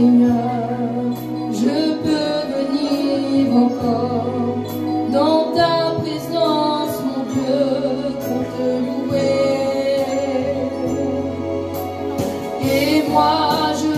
Seigneur, je peux venir encore dans ta présence, mon Dieu, pour te louer. Et moi, je